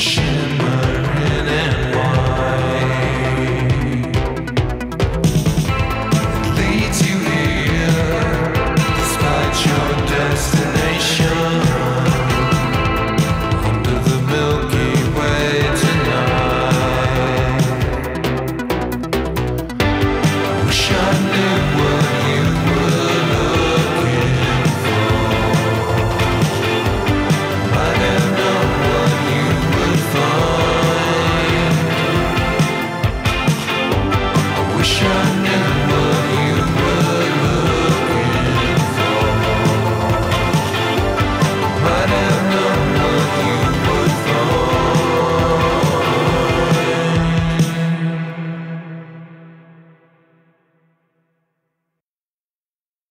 shimmer.